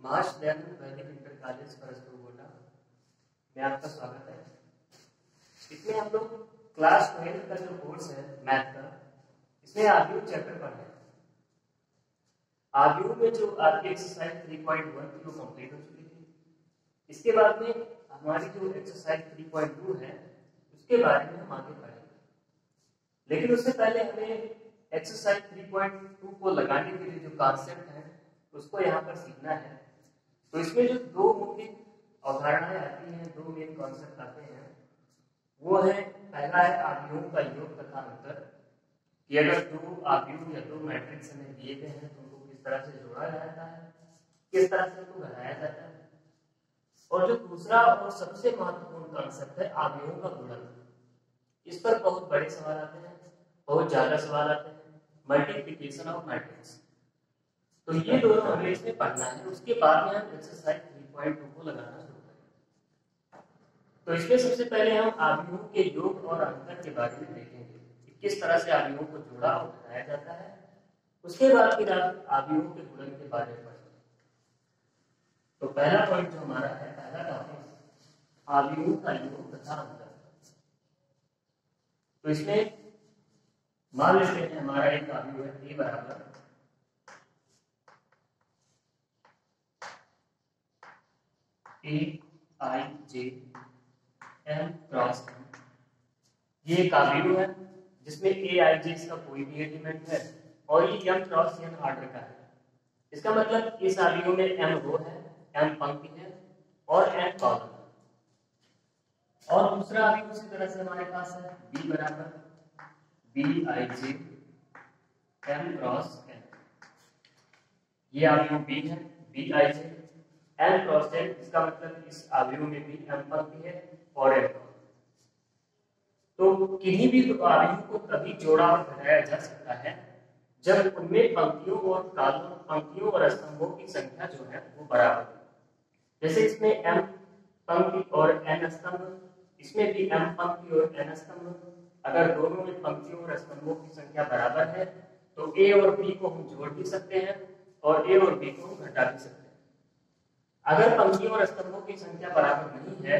मार्च वैदिक inter college Paraspur गोटा में आपका स्वागत है। इसमें हम लोग क्लास ट्वेल्थ का जो कोर्स है मैथ का, इसमें आव्यूह चैप्टर पढ़ रहे हैं में जो आपकी एक्सरसाइज 3.1 थी वो कंप्लीट हो चुकी थी। इसके बाद में हमारी जो एक्सरसाइज 3.2 है, उसके बारे में हम आगे पढ़ेंगे। लेकिन उससे पहले हमें एक्सरसाइज 3.2 को लगाने के लिए जो कॉन्सेप्ट है, उसको यहाँ पर सीखना है। तो इसमें जो दो मुख्य अवधारणाएँ आती हैं, दो मेन कॉन्सेप्ट आते हैं, वो है, पहला है आव्यूहों का योग तथा अंतर, कि अगर दो आव्यूह या दो मैट्रिक्स हमें दिए गए हैं तो उनको किस तरह से जोड़ा जाता है, किस तरह से उनको घटाया जाता है। और जो दूसरा और सबसे महत्वपूर्ण कॉन्सेप्ट है आव्यूहों का गुणन। इस पर बहुत बड़े सवाल आते हैं। बहुत ज़्यादा सवाल आते हैं। मल्टीप्लीकेशन ऑफ़ मैट्रिक्स तो ये दोनों हमें इसमें पढ़ना है। उसके बाद में हम एक्सरसाइज 3.2 को लगाना शुरू करेंगे। तो इसमें सबसे पहले हम आव्यूहों के योग और अंतर के बारे में देखेंगे कि किस तरह से आव्यूहों को जोड़ा और घटाया जाता है। उसके बाद फिर आप आव्यूहों के गुणन के बारे में पढ़ेंगे। तो पहला पॉइंट जो हमारा है, पहला टॉपिक आव्यूहों का योग तथा अंतर। तो इसमें मान लेते हैं हमारा एक आव्यूह है ए बराबर। A I J M cross M ये एक आव्यूह है, जिसमें ए आई जे इसका कोई भी एलिमेंट है और ये एम क्रॉस एन ऑर्डर का है। इसका मतलब इस आव्यूह में एम रो है एम पंक्ति है और एम कॉलम और दूसरा आव्यूह उसी तरह से हमारे पास है बी बराबर। B I J M cross N ये आव्यूह बी है B I J M cross N इसका मतलब इस आव्यूह में भी एम पंक्ति है और एम तो किन्हीं भी आव्यूह को तभी जोड़ा और घटाया जा सकता है, जब उनमें पंक्तियों और कालों, पंक्तियों और स्तंभों की संख्या जो है वो बराबर है। जैसे इसमें एम पंक्ति और एन स्तंभ, इसमें भी एम पंक्ति और एन स्तंभ अगर दोनों में पंक्तियों और स्तंभों की संख्या बराबर है तो ए और बी को हम जोड़ भी सकते हैं और ए और बी को हम घटा भी सकते हैं। अगर पंक्तियों और स्तंभों की संख्या बराबर नहीं है,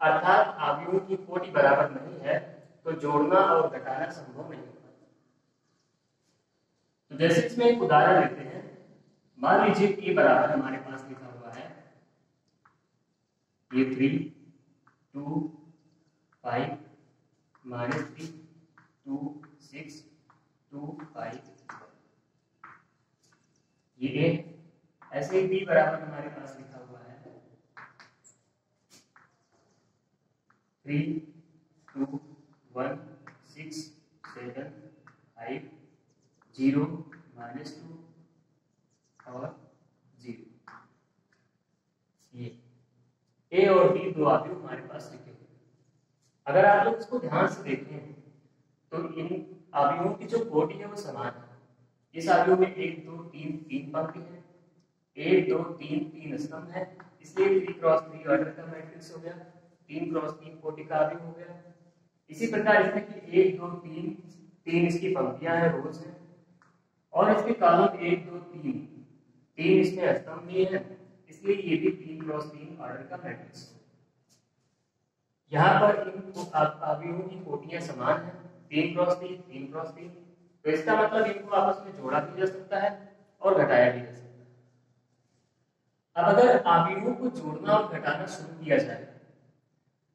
अर्थात आव्यूहों की कोटि बराबर नहीं है तो जोड़ना और घटाना संभव नहीं होगा। तो जैसे इसमें एक उदाहरण लेते हैं। मान लीजिए ए बराबर हमारे पास लिखा हुआ है। ये three two five minus three two six two five ये ए, ऐसे ही बी बराबर हमारे पास लिखा हुआ है। Three, two, one, six, seven, five, zero, minus two, और ज़ीरो। ए और बी दो आव्यूह हमारे पास लिखे अगर आप लोग इसको ध्यान से देखें तो इन आव्यूहों की जो कोटि है वो समान है। इस आव्यूह में एक, दो, तीन तीन पंक्ति है। एक, दो, तीन तीन स्तंभ है। इसलिए थ्री क्रॉस थ्री ऑर्डर का मैट्रिक्स हो गया, तीन क्रॉस तीन कोटि का आव्यूह हो गया। इसी प्रकार इसमें कि एक, दो, तीन तीन इसकी पंक्तियाँ हैं, रोज हैं। और इसके कॉलम एक, दो, तीन तीन इसमें स्तंभ भी है। इसलिए ये भी तीन क्रॉस तीन ऑर्डर का मैट्रिक्स है। यहाँ पर इन आव्यूहों की कोटियाँ समान है, तीन क्रॉस तीन तीन क्रॉस तीन। तो इसका मतलब इनको आपस में जोड़ा भी जा सकता है और घटाया भी जा सकता है। अब अगर आव्यूहों को जोड़ना और घटाना शुरू किया जाए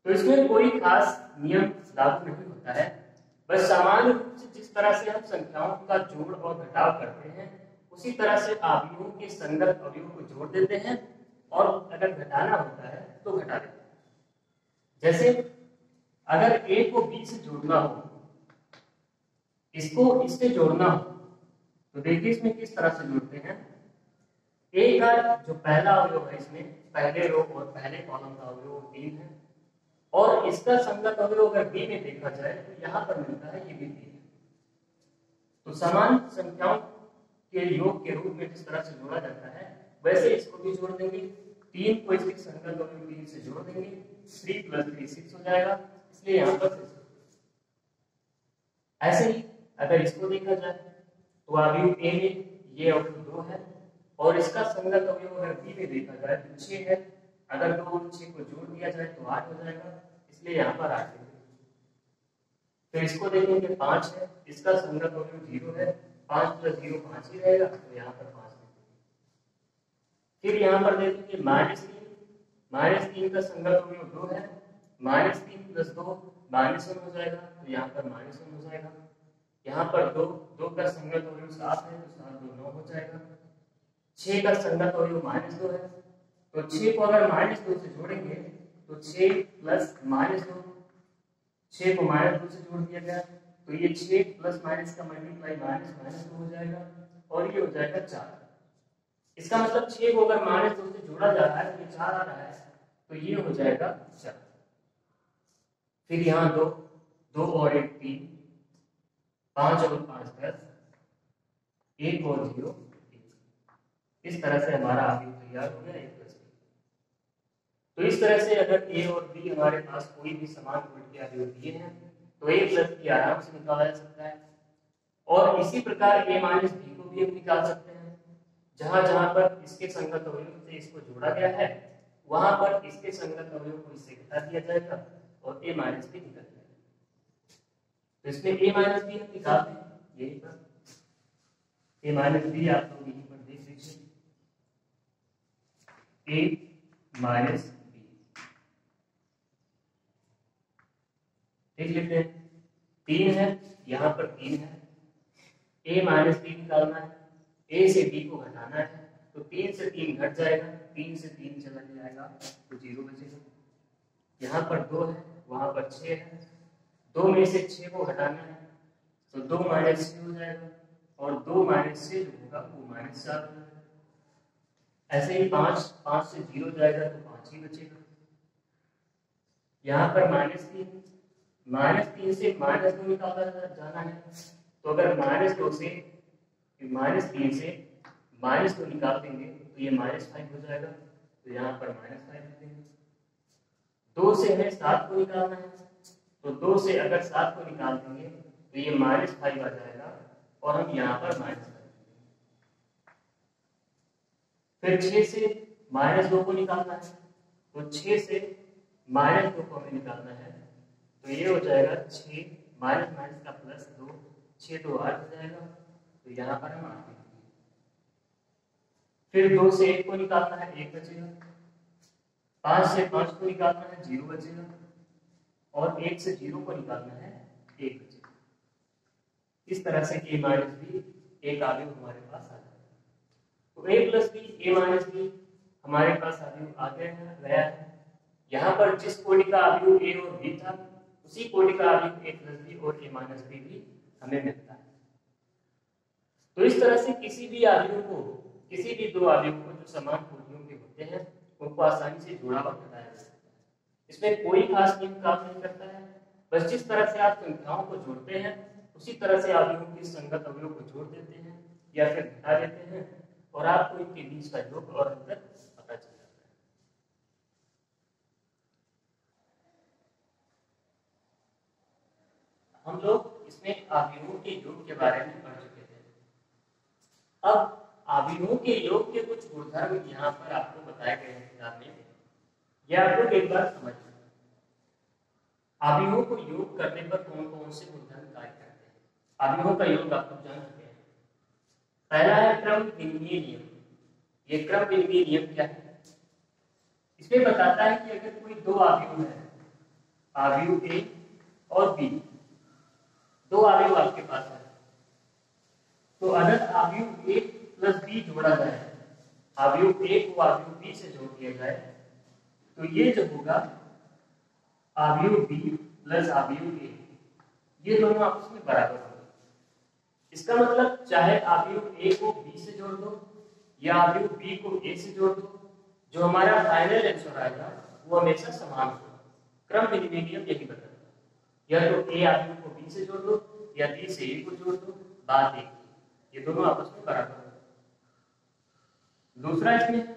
तो इसमें कोई खास नियम लागू नहीं होता है। बस सामान्य रूप से जिस तरह से हम संख्याओं का जोड़ और घटाव करते हैं, उसी तरह से आव्यूहों के संगत अवयवों को जोड़ देते हैं और अगर घटाना होता है तो घटा देते हैं। जैसे अगर ए को बी से जोड़ना हो, इसको इससे जोड़ना हो तो देखिए इसमें किस तरह से जोड़ते हैं। ए का जो पहला अवयव है इसमें, पहले रो और पहले कॉलम का अवयव तीन है। और इसका संगत अवयव अगर बी में देखा जाए तो यहाँ पर मिलता है ये भी तीन है। तो समान संख्याओं के योग के रूप में जिस तरह से जोड़ा जाता है, वैसे इसको भी जोड़ देंगे। तीन को इसके संगत अवयव तीन से जोड़ देंगे। थ्री प्लस थ्री सिक्स हो जाएगा। इसलिए यहाँ पर ऐसे ही अगर इसको देखा जाए तो अवयव ए में ये अवयव दो है और इसका संगत अवयव अगर बी में देखा जाए तो छह है। अगर दो और छह को जोड़ दिया जाए तो आठ हो जाएगा। इसलिए यहाँ पर आठ फिर इसको देखेंगे पाँच है। इसका संगत अवयव ज़ीरो है। पाँच प्लस ज़ीरो पाँच ही रहेगा तो यहाँ पर पाँच फिर यहाँ पर देखेंगे माइनस माइनस तीन का संगत अवयव दो है, माइनस तीन प्लस दो माइनस वन हो जाएगा तो यहाँ पर माइनस वन हो जाएगा। यहाँ पर दो दो का संगत अवयव सात है तो सात दो नौ हो जाएगा। छह का संगत अवयव माइनस दो है तो छह को अगर माइनस दो से जोड़ेंगे तो छह प्लस माइनस दो, छह को माइनस दो से जोड़ दिया गया तो ये छह प्लस माइनस का मल्टीप्लाई माइनस माइनस दो हो जाएगा, और ये हो जाएगा चार। इसका मतलब छह को अगर माइनस दो से जोड़ा जा रहा है तो ये चार आ रहा है तो ये हो जाएगा चार फिर यहाँ दो दो और एक तीन, पाँच और पाँच दस, एक और ज़ीरो इस तरह से हमारा आगे तैयार हो गया एक प्लस तो इस तरह से अगर ए और बी हमारे पास कोई भी समान गुण के दिए हैं तो ए प्लस बी आराम से निकाला जा सकता है. और इसी प्रकार ए माइनस बी को भी हम निकाल सकते हैं. जहाँ जहाँ पर इसके संगत से इसको जोड़ा गया है वहाँ पर इसके संगत अवयव को इससे घटा दिया जाएगा और ए माइनस बी निकल जाएगा। तो इसमें ए माइनस बी हम निकालते हैं। यही पर ए माइनस बी आप लोग यहीं पर देख लीजिए। ए माइनस बी देख लेते हैं। तीन है, यहाँ पर तीन है। ए माइनस बी निकालना है। ए से बी को घटाना है। तो तीन से तीन घट जाएगा, तीन से तीन चला जाएगा तो ज़ीरो बचेगा। यहाँ पर दो है, वहाँ पर छह है। दो में से छह को हटाना है तो दो माइनस छह हो जाएगा, और दो माइनस से जो होगा, वो माइनस चार ऐसे ही पाँच पाँच से ज़ीरो जाएगा तो पाँच ही बचेगा। यहाँ पर माइनस तीन माइनस तीन से माइनस दो निकाला जाना है। तो अगर माइनस दो से माइनस तीन से माइनस को निकाल देंगे तो ये माइनस फाइव हो जाएगा तो यहाँ पर माइनस फाइव देंगे। दो से हमें सात को निकालना है तो दो से अगर सात को निकाल देंगे तो ये माइनस फाइव आ जाएगा, और हम यहाँ पर माइनस फाइव फिर छह से माइनस दो को निकालना है तो छह से माइनस दो को हमें निकालना है तो ये हो जाएगा छह माइनस माइनस का प्लस दो, छह दो आठ हो जाएगा तो यहाँ पर हम आठ फिर दो से एक को निकालना है, एक बचेगा पाँच से पाँच को निकालना है, ज़ीरो बचेगा और एक से ज़ीरो को निकालना है, एक बचेगा इस तरह से ए माइनस बी एक आगे हमारे पास आ जाएगा तो A plus B A minus B हमारे पास आगे आ गया गया है। यहाँ पर जिस कोटि का आयु ए और बी था, उसी कोटि का आयु ए प्लस बी और ए माइनस बी भी हमें मिलता है। तो इस तरह से किसी भी आयु को किसी भी दो आयु को जो समान कोटियों के होते हैं, उनको आसानी से जोड़ा व घटाया जा सकता है। इसमें कोई खास नियम काम नहीं करता है। बस जिस तरह से आप संख्याओं को जोड़ते हैं, उसी तरह से आयु के संगत अवयव को जोड़ देते हैं या फिर घटा देते हैं और आपको इनके बीच का योग और अंतर पता चल जाता है। हम लोग इसमें आव्यूहों के योग के बारे में पढ़ चुके थे अब आव्यूहों के योग के कुछ गुणधर्म यहाँ पर आपको बताए गए हैं किताब में। यह आप लोग एक बार समझ आव्यूहों को योग करने पर कौन कौन से गुणधर्म कार्य करते हैं? आव्यूहों का योग आप लोग जान चुके हैं। पहला है क्रम विनिमय नियम ये क्रम विनिमय नियम क्या है? इसमें बताता है कि अगर कोई दो आव्यूह है आव्यूह ए और बी, दो आव्यूह आपके पास है। तो अगर आव्यूह प्लस बी जोड़ा जाए आव्यूह ए को आव्यूह बी से जोड़ दिया जाए तो ये जो होगा आव्यूह बी प्लस आव्यूह ए, ये दोनों आपस में बराबर होंगे। इसका मतलब चाहे आव्यूह ए को बी से जोड़ दो, या आव्यूह बी को ए से जोड़ दो, जो हमारा फाइनल आंसर आएगा, वो हमेशा समान होगा। क्रम विनिमय यही बताता है। या तो ए आव्यूह को बी से जोड़ दो, या बी से ए को जोड़ दो बात एक। ये दोनों आपस में बराबर दूसरा इसमें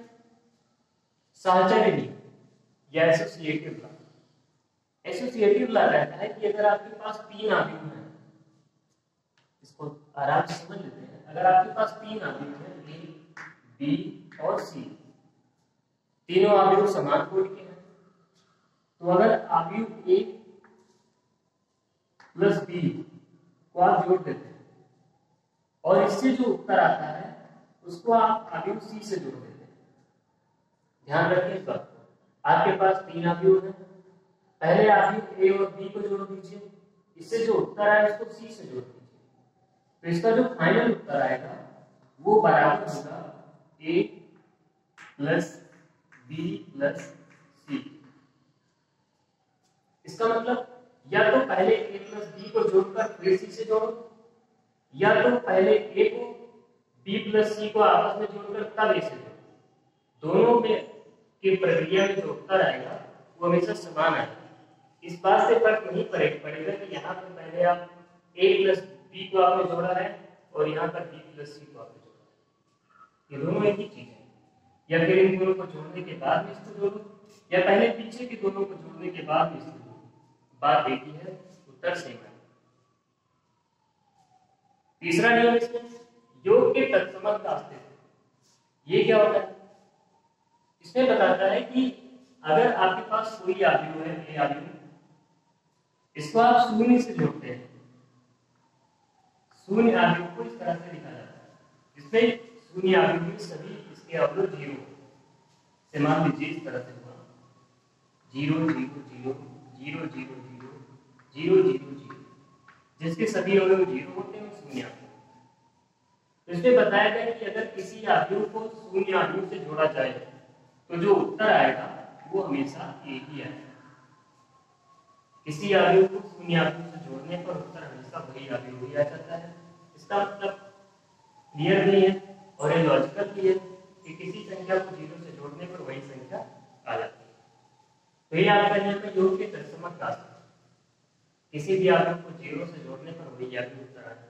साहचर्य नियम या एसोसिएटिव लॉ एसोसिएटिव लॉ रहता है कि अगर आपके पास तीन आव्यूह हैं, इसको आराम से समझ लेते हैं। अगर आपके पास तीन अवयव हैं ए बी और सी तीनों अवयव समान कोटि के हैं तो अगर अवयव ए प्लस बी को आप जोड़ देते हैं, और इससे जो उत्तर आता है उसको आप अवयव सी से जोड़ देते हैं। ध्यान रखिए इस बात को। आपके पास तीन अवयव हैं। पहले अवयव ए और बी को जोड़ दीजिए। इससे जो उत्तर आए, उसको सी से जोड़ दीजिए। तो इसका जो फाइनल उत्तर आएगा, वो बराबर होगा A plus B plus C इसका मतलब या तो पहले ए प्लस बी को जोड़कर फिर सी से जोड़ो, या तो पहले ए को बी प्लस सी को आपस में जोड़कर तब ए से जोड़ो। दोनों में की प्रक्रिया में जो उत्तर आएगा, वो हमेशा समान आएगा। इस बात से फ़र्क नहीं पड़ेगा कि यहाँ पर पहले आप ए प्लस बी को आपने जोड़ा है और यहाँ पर बी प्लस सी को आपने जोड़ा ये दोनों एक ही चीज़ है। या फिर इन दोनों को जोड़ने के बाद में इसको जोड़ो, या पहले पीछे के दोनों को जोड़ने के बाद में इसको जोड़ो। बात एक ही है उत्तर सेम है। तीसरा नियम इसमें योग के तत्समक का अस्तित्व ये क्या होता है? इसमें बताता है कि अगर आपके पास कोई आयु है ए आयु इसको आप शून्य से जोड़ते हैं। शून्य आयु को इस तरह से लिखा जाता है, जिसमें शून्य आयु में सभी इसके अवयव ज़ीरो से मान लीजिए इस तरह से हुआ। Zero zero zero zero zero zero zero zero zero. जिसके सभी अवयव ज़ीरो होते हैं शून्य आयु इसमें बताया गया कि अगर किसी आयु को शून्य आयु से जोड़ा जाए तो जो उत्तर आएगा, वो हमेशा एक ही आएगा। किसी आयु को शून्य आयु से जोड़ने पर उत्तर हमेशा वही आयु ही आ जाता है। इसका मतलब क्लियर नहीं है और ये लॉजिकल भी है कि किसी संख्या को ज़ीरो से जोड़ने पर वही संख्या आ जाती है। तो ये नियम है योग के तत्समक राशि किसी भी आयु को ज़ीरो से जोड़ने पर वही आयु उत्तर आ जाता है।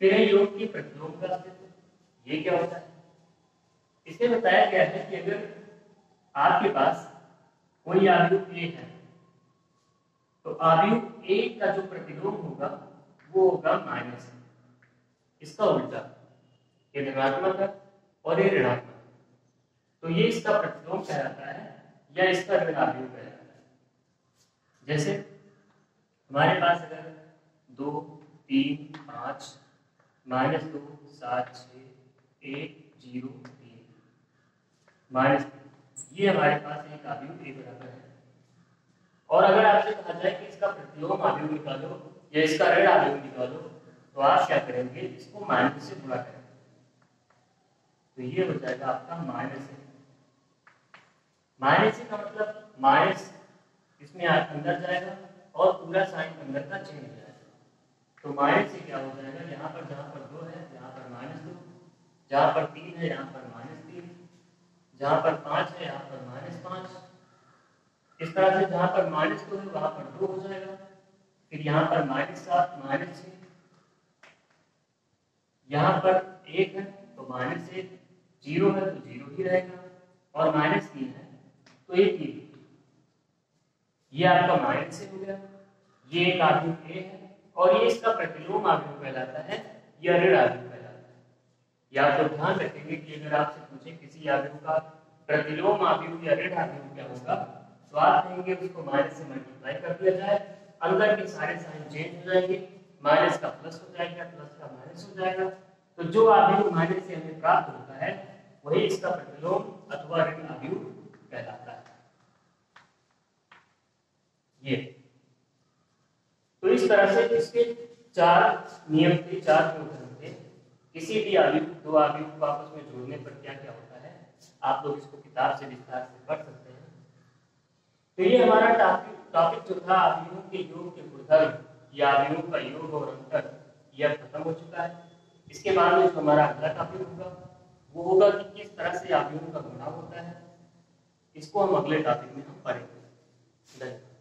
फिर है योग की प्रतिलोम का अस्तित्व। ये क्या होता है? इसमें बताया गया है कि अगर आपके पास कोई आयु ए है तो आयु ए का जो प्रतिलोम होगा, वो होगा माइनस इसका उल्टा, ये धनात्मक है और ये ऋणात्मक। तो ये इसका प्रतिलोम कहलाता है या इसका ऋण आयु कहलाता है। जैसे, हमारे पास अगर दो, तीन, पाँच माइनस दो, सात छ एक, ज़ीरो, तीन। माइनस ये हमारे पास एक आयु ए बराबर है। और अगर आपसे कहा जाए कि इसका प्रतिलोम आयु निकालो या इसका ऋण आयु निकालो तो आप क्या करेंगे? इसको माइनस से गुणा करेंगे। तो ये हो जाएगा आपका माइनस है माइनस का मतलब माइनस इसमें अंदर जाएगा और पूरा साइन अंदर का चेंज हो जाएगा। तो माइनस से क्या हो जाएगा यहाँ पर जहाँ पर दो है यहाँ पर माइनस दो। जहाँ पर तीन है, यहाँ पर माइनस तीन। जहाँ पर पाँच है, यहाँ पर माइनस पाँच। इस तरह से जहाँ पर माइनस दो है, वहाँ पर दो हो जाएगा। फिर यहाँ पर माइनस सात माइनस छ यहाँ पर एक है तो माइनस एक। ज़ीरो है तो ज़ीरो ही रहेगा। और माइनस तीन है तो एक ही ये आपका माइनस से हो गया। ये एक आदमी ए है और ये इसका प्रतिलोम आदमी कहलाता है, या ऋण आदमी कहलाता है। या तो ध्यान रखेंगे कि अगर आपसे पूछे किसी आदमी का प्रतिलोम आदमी या ऋण आदमी क्या होगा तो आप कहेंगे उसको माइनस से मल्टीप्लाई कर दिया जाए, अंदर के सारे साइन चेंज हो जाएँगे माइनस का प्लस हो जाएगा प्लस का माइनस हो जाएगा। तो जो आव्यूह माइनस से हमें प्राप्त होता है, वही इसका प्रतिलोम अथवा ऋण आव्यूह कहलाता है। ये। तो इस तरह से इसके चार नियम थे, चार गुणधर्म थे? किसी भी आव्यूह दो आव्यूह को आपस में जोड़ने पर क्या क्या होता है? आप लोग इसको किताब से विस्तार से पढ़ सकते हैं। तो ये हमारा टॉपिक टॉपिक जो था आव्यूहों के योग के गुणधर्म, या आव्यूहों का योग और अंतर, यह खत्म हो चुका है। इसके बाद में जो हमारा अगला टॉपिक होगा, वो होगा कि किस तरह से आव्यूहों का गुणा होता है। इसको हम अगले टॉपिक में हम पढ़ेंगे। धन्यवाद।